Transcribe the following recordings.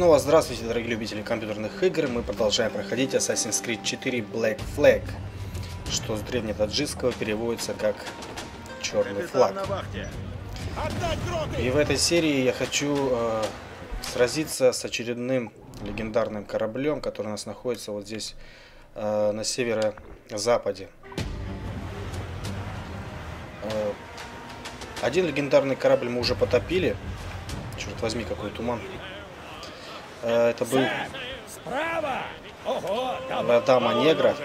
снова здравствуйте, дорогие любители компьютерных игр. Мы продолжаем проходить Assassin's Creed 4 Black Flag, что с древнетаджикского переводится как черный флаг. И в этой серии я хочу э, сразиться с очередным легендарным кораблем, который у нас находится вот здесь э, на северо-западе. Э, один легендарный корабль мы уже потопили. Черт возьми, какой туман. Э, это был Дама Негра.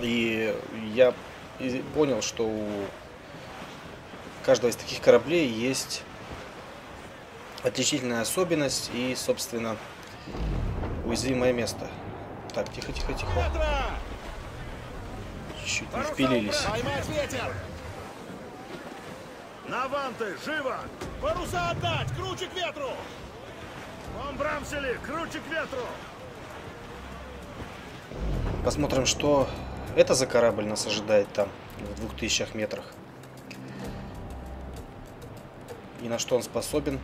И я понял, что у каждого из таких кораблей есть отличительная особенность и, собственно, уязвимое место. Так, тихо, тихо, тихо. Чуть не впилились. убрать! Поймать ветер! На ванты, живо! Паруса отдать! Круче к ветру! Посмотрим, что это за корабль нас ожидает там, в двух тысячах метрах. И на что он способен,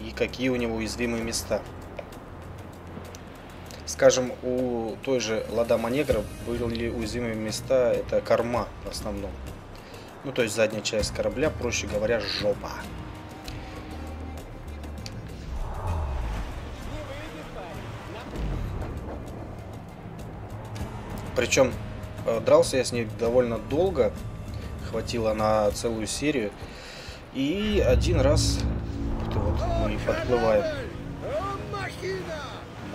и какие у него уязвимые места. Скажем, у той же Лада Манегра были уязвимые места, это корма в основном. Ну, то есть задняя часть корабля, проще говоря, жопа. Причем э, дрался я с ней довольно долго, хватило на целую серию. И один раз это вот мы подплываем.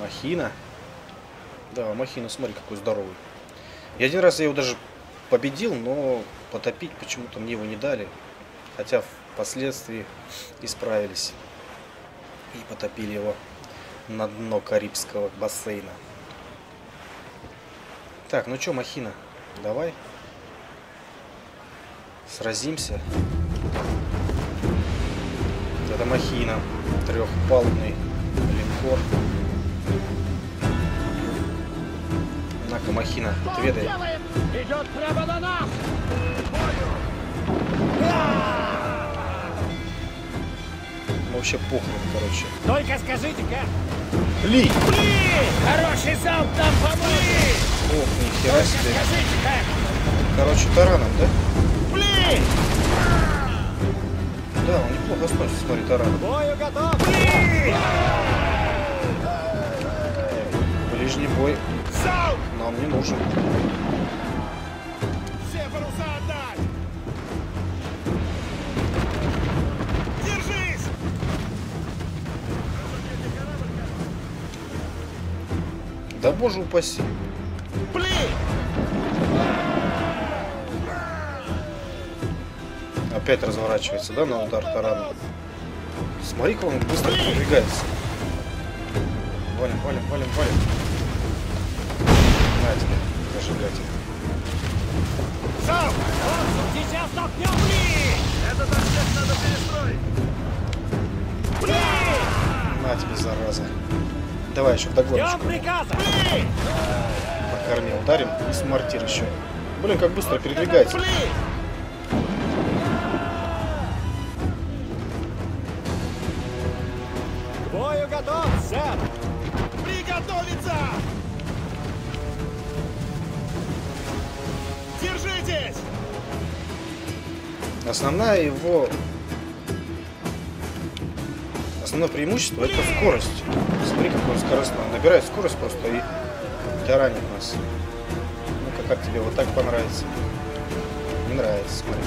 Махина. Да, Махина, смотри, какой здоровый. И один раз я его даже победил, но потопить почему-то мне его не дали. Хотя впоследствии исправились. И потопили его на дно Карибского бассейна. Так, ну чё, Махина, давай сразимся. Это Махина, трехпалубный линкор. На-ка, Махина. Идет прямо на нас! Вообще похрен, короче. Только скажите-ка! Ли! Хороший залп нам помогли! Ох, нихера себе. Короче, тараном, да? Блин! Да, он неплохо сносит, смотри, тараном. Бою готов! Блин! Ближний бой нам не нужен. Все паруса отдать! Держись! Да боже упаси. Опять разворачивается, да, на удар тараном. Смотри-ка, он быстро передвигается. Валим, валим, валим, валим. На тебе, зажигатель. Залп! Сейчас толкнем! Блин! Этот аспект надо перестроить! Блин! На тебе, зараза. Давай еще вдогоночку. Ждем приказа! Блин! По корме ударим и с мортир еще. Блин, как быстро передвигается. Блин! Основная его... Основное преимущество это скорость. Смотри, какой он скоростной. Он набирает скорость просто и таранит нас. Ну-ка, как тебе вот так понравится? Не нравится, смотри.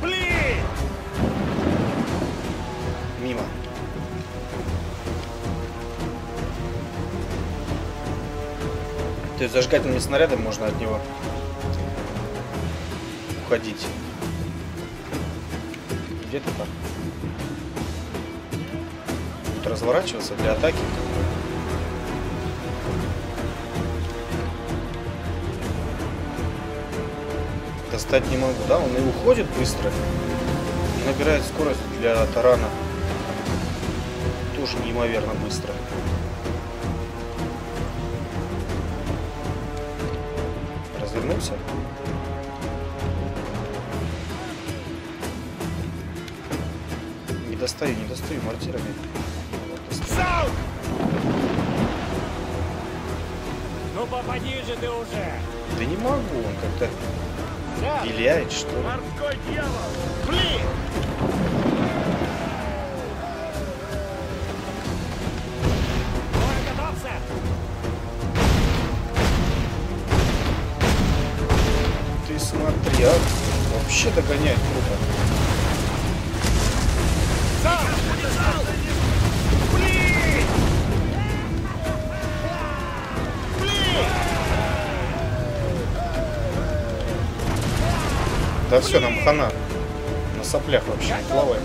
Блин! Мимо. То есть зажигательными снарядами можно от него уходить. Где ты там? Будет разворачиваться для атаки. Достать не могу, да? Он и уходит быстро. Набирает скорость для тарана тоже неимоверно быстро. Развернулся. Достаю, не достаю мортирами. Вот, достаю. Ну попади же ты уже! Да не могу, он как-то Сэр! виляет, что ли. Морской дьявол! Сэр! Ты смотри, а. Вообще догоняет круто. Да все, нам хана. На соплях вообще не плаваем.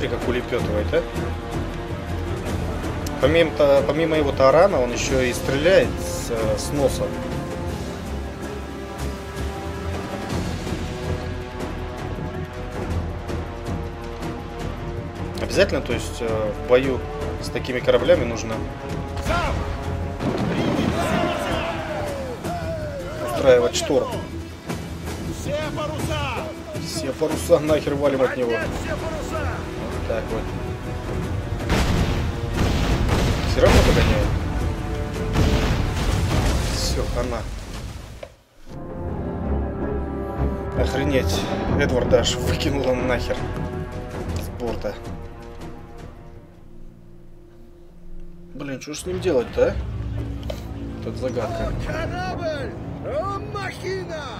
смотри, как улепетывает, а. Помимо, помимо его тарана, он еще и стреляет с, э, с носа. Обязательно, то есть э, в бою с такими кораблями нужно устраивать шторм. Все паруса! Все паруса нахер валим от него. Вот так вот. Все равно догоняет. Все, хана. Охренеть. Эдвард аж выкинула нахер с борта. Блин, что ж с ним делать-то, а? Тут загадка. Корабль! Махина!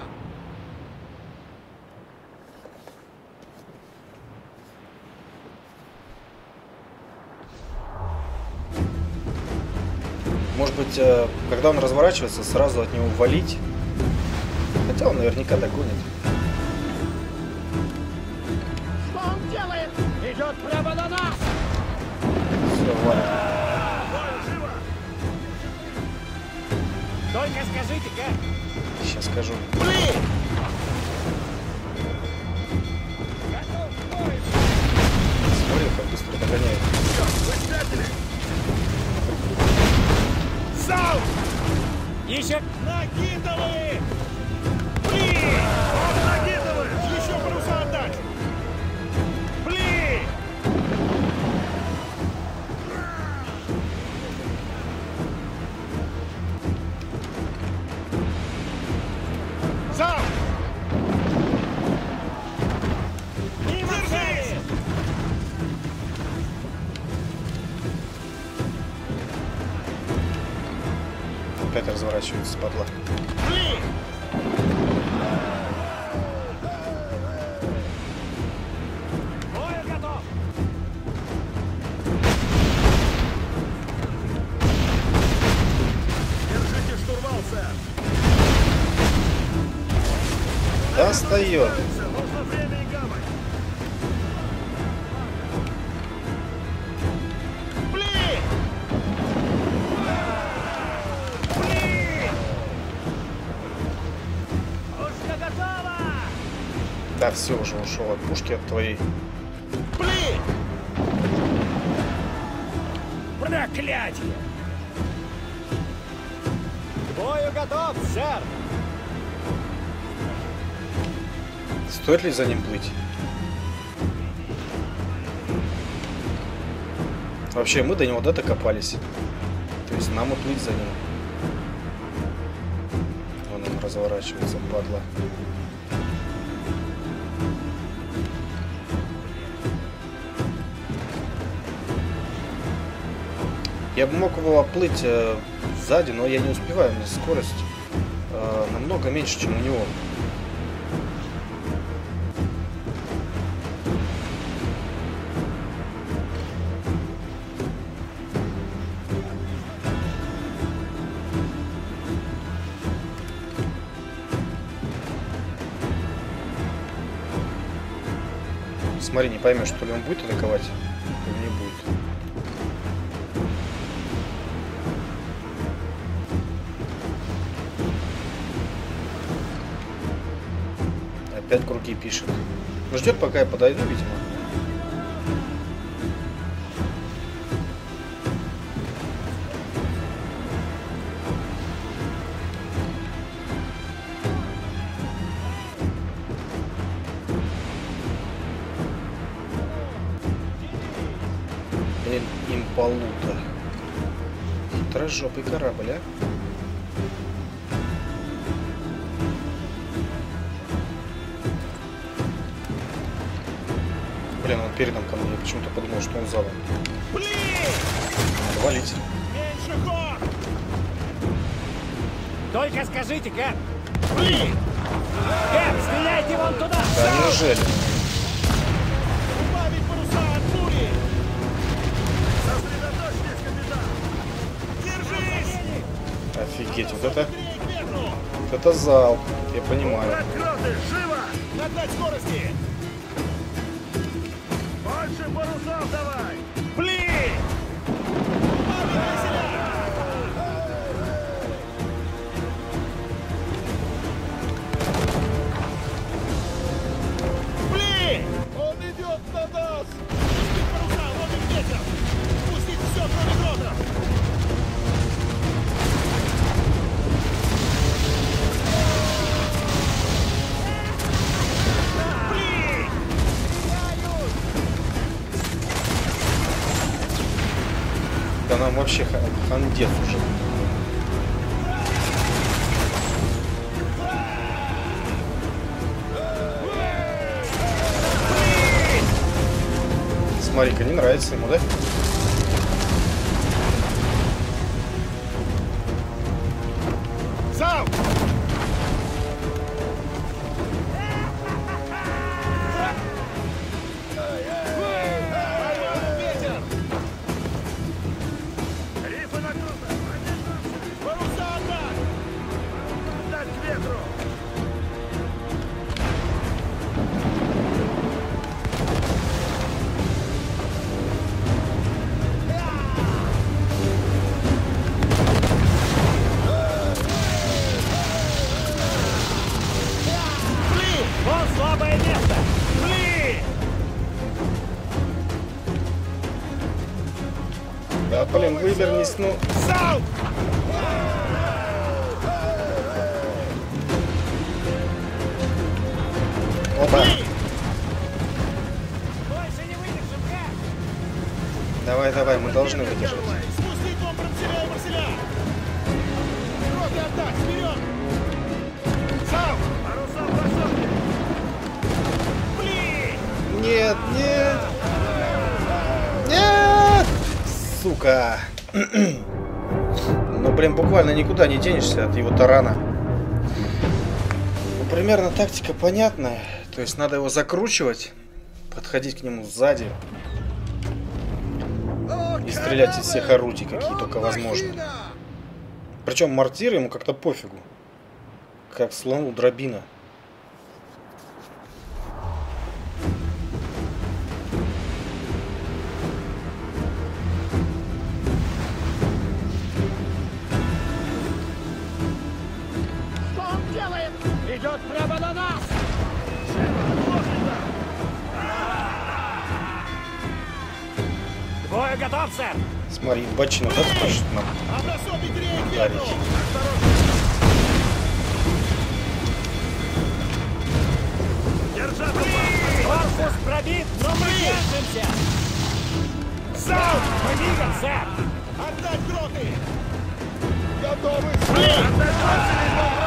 Может быть, э, когда он разворачивается, сразу от него валить. Хотя он наверняка догонит. Что он делает? Идет прямо на нас! Все, валит. Только скажите-ка, Сейчас скажу. Бою! Смотри, как быстро догоняет. Залп! Еще Накидывай! Пли! Разворачивается, падла. Достает. Все уже ушел от пушки от твоей. Пли! Проклятие! К бою готов, сэр! Стоит ли за ним плыть? Вообще, мы до него да докопались. То есть нам и плыть за ним. Он разворачивается, падла. Я бы мог его оплыть э, сзади, но я не успеваю. У меня скорость э, намного меньше, чем у него. Смотри, не поймешь, что ли он будет атаковать, пишет. Ну, ждет, пока я подойду, видимо. Блин, имполута. Хитрожопый корабль, Я почему-то подумал, что он задом. Блин! Надо валить. Меньше ход! Только скажите, Кэп! Блин! Кэп, стреляйте вон туда! Да неужели? Убавить паруса от бури! Сосредоточьтесь, капитан! Держись! Офигеть, вот это, вот это зал. Я понимаю. Живо! Нагнать скорости! Парусов давай! Вообще ха- хандец уже. Смотри-ка, не нравится ему, да? Ну. Зал! Опа. Больше не выдержим, Кэп! Давай, давай, мы должны выдержать. Ну, блин, буквально никуда не денешься от его тарана. Ну, примерно тактика понятная. То есть надо его закручивать, подходить к нему сзади и стрелять из всех орудий, какие только возможно. Причем мортир ему как-то пофигу. Как слону дробина. Готов, сэр! Смотри, бочину, да, хочет нам ударить. Держаться! Корпус пробит, но мы держимся! Зал! Мы двигаем, сэр! Отдать гроты! Готовы! Отдать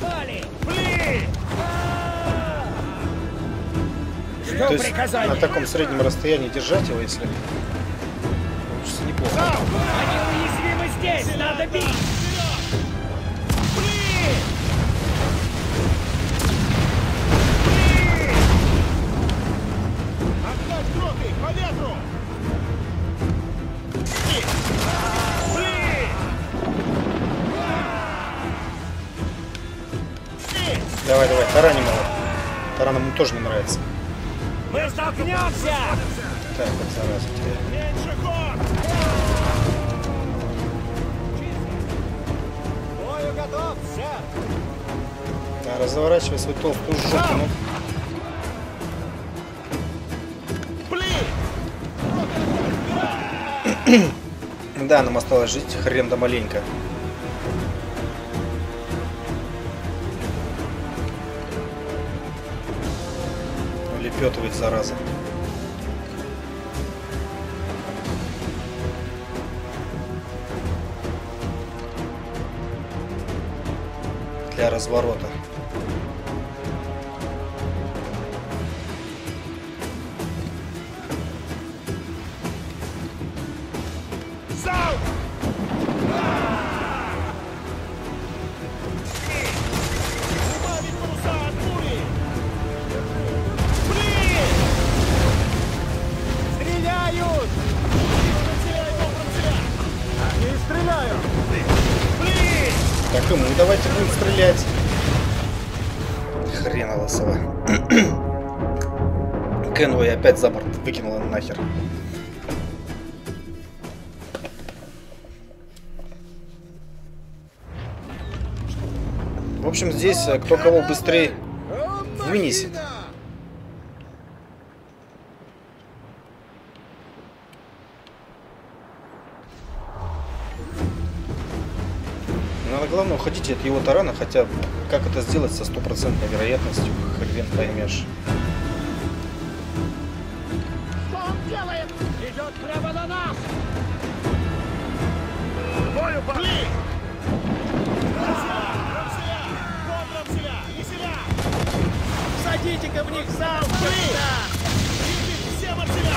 попали! Блин! Что То есть на таком среднем расстоянии держать его, если... Получится неплохо. Они уязвимы здесь! Надо бить! Давай, давай, тараним его. Таран ему тоже не нравится. Мы столкнемся! Так, вот зараза тебя. Меньше ход! Бою готов, сэр! Да, разворачивай свою толстую жопу. Ну, да, нам осталось жить хрен да маленько. Лепетывает, зараза. Для разворота. Опять за борт выкинула нахер. В общем, здесь э, кто кого быстрее вынесет. Надо главное уходить от его тарана, хотя как это сделать со стопроцентной вероятностью, хрен поймешь. Садите-ка в них зал! Блин! Ищите все марселя!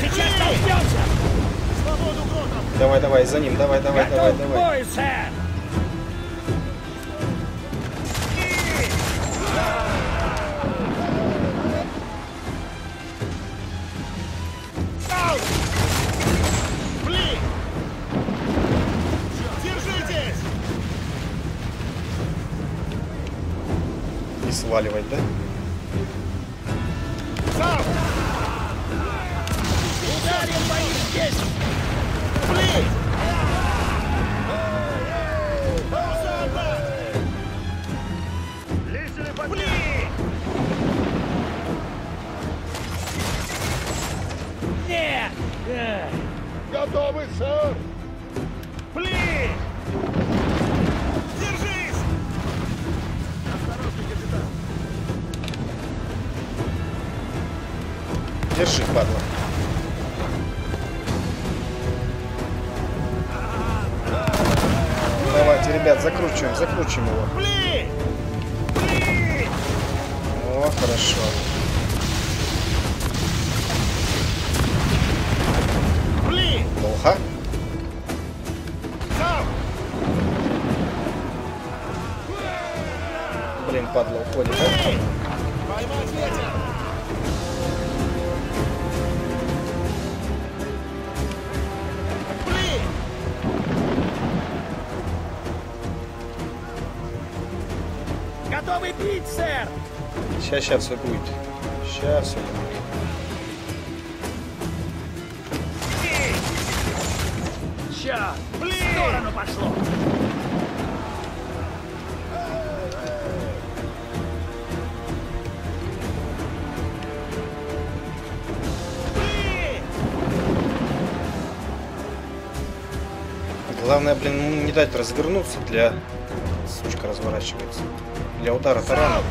Сейчас толкнемся! Свободу! Давай, давай, за ним, давай, давай, давай, Готов к давай. бою, сэр! И сваливать, да? Зал! Ударим по ним здесь! Блин! Нет! Эх, Готовы, сэр! Блин! Держи, падла. Давайте, ребят, закручиваем, закручиваем его. О, хорошо. Плохо. Блин, падла уходит, да? Сейчас, сейчас все будет. Сейчас все будет. Черт! Блин! В сторону пошло! Блин! Главное, блин, не дать развернуться для... Сучка разворачивается. Для удара тарана.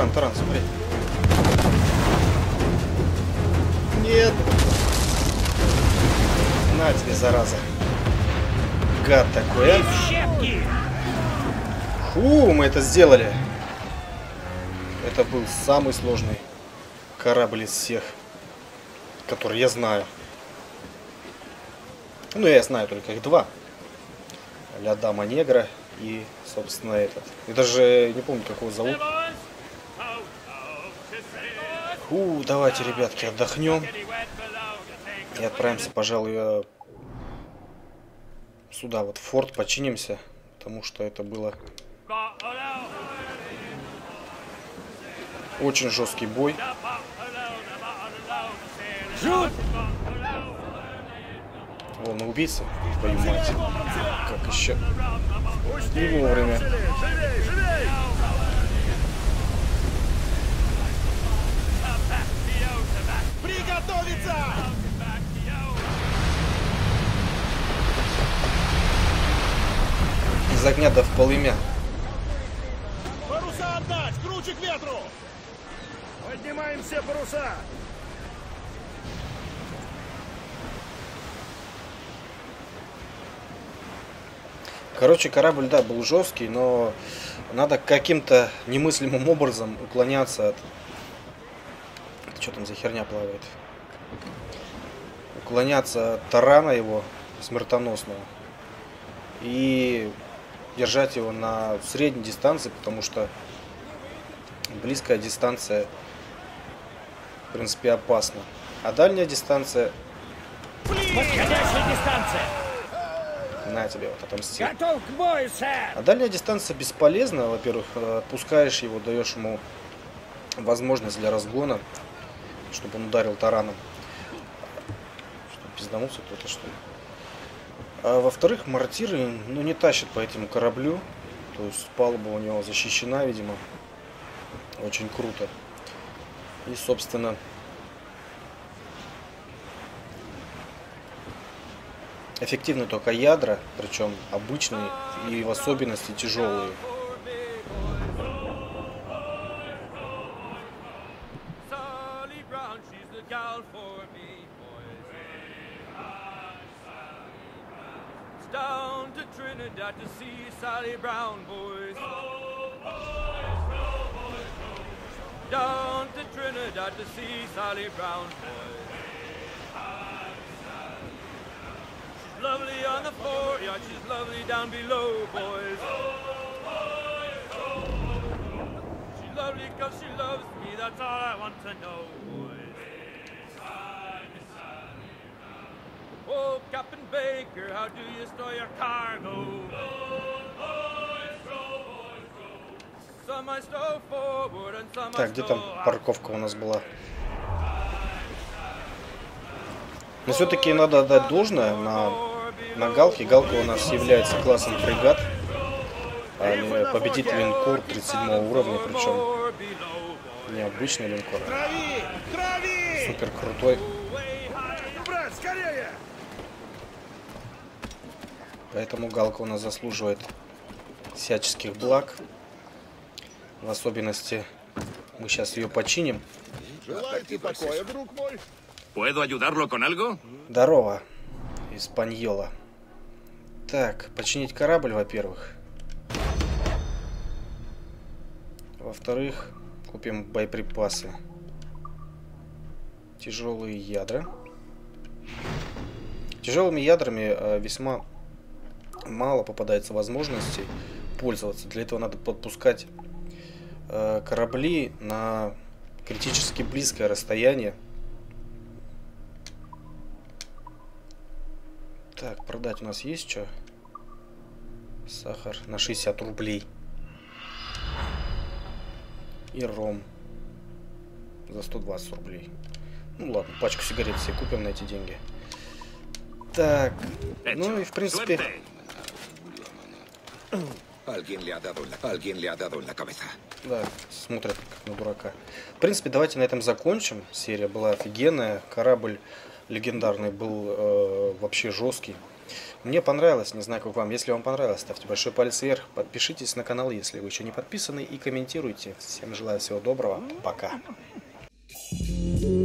Таран, таран, смотри. Нет. На тебе, зараза. Гад такой, а. Фу, мы это сделали. Это был самый сложный корабль из всех, который я знаю. Ну, я знаю только их два. Ля Дама Негра и, собственно, этот. И даже не помню, как его зовут. Фу, давайте, ребятки, отдохнем. И отправимся, пожалуй, э, сюда, вот в форт, починимся. Потому что это было очень жесткий бой. Вон, убийца, твою мать. Как еще? Не вовремя. Из огня да в полымя. Паруса отдать! Круче к ветру! Поднимаем все паруса! Короче, корабль, да, был жесткий, но надо каким-то немыслимым образом уклоняться от... Это что там за херня плавает? Уклоняться от тарана его смертоносного. И держать его на средней дистанции, потому что близкая дистанция, в принципе, опасна. А дальняя дистанция, Подходящая дистанция! на тебе, вот отомстил. Готов к бою, сэр! А дальняя дистанция бесполезна, во-первых, э, отпускаешь его, даешь ему возможность для разгона, чтобы он ударил тараном. Что, пизданулся кто-то, что ли? А во-вторых, мортиры, ну, не тащат по этому кораблю. То есть палуба у него защищена, видимо. Очень круто. И, собственно, эффективны только ядра, причем обычные и в особенности тяжелые. Down to Trinidad to see Sally Brown, boys. Down to Trinidad to see Sally Brown, boys. She's lovely on the fore, she's lovely down below, boys. She's lovely cause she loves me, that's all I want to know, boys. Oh, Captain Baker, how do you store your cargo? Some I stow forward and some I Так, где там парковка у нас была? Но все-таки надо отдать должное на, на Галке. Галка у нас является классом фрегат. А победитель линкор 37 уровня, причем необычный линкор. Супер крутой. Скорее! Поэтому Галка у нас заслуживает всяческих благ. В особенности мы сейчас ее починим. Желаете покоя, друг мой? ¿Puedo ayudarlo con algo? Здорово, Испаньола. Так, починить корабль, во-первых. Во-вторых, купим боеприпасы. Тяжелые ядра. Тяжелыми ядрами э, весьма мало попадается возможностей пользоваться. Для этого надо подпускать э, корабли на критически близкое расстояние. Так, продать у нас есть что? Сахар на 60 рублей. и ром за 120 рублей. Ну ладно, пачку сигарет себе купим на эти деньги. Так, ну и в принципе... Alguien le ha dado en la, alguien le ha dado en la cabeza. Да, смотрят как на дурака. В принципе, давайте на этом закончим. Серия была офигенная. Корабль легендарный был э, вообще жесткий. Мне понравилось, не знаю, как вам. Если вам понравилось, ставьте большой палец вверх. Подпишитесь на канал, если вы еще не подписаны. И комментируйте. Всем желаю всего доброго. Пока. Thank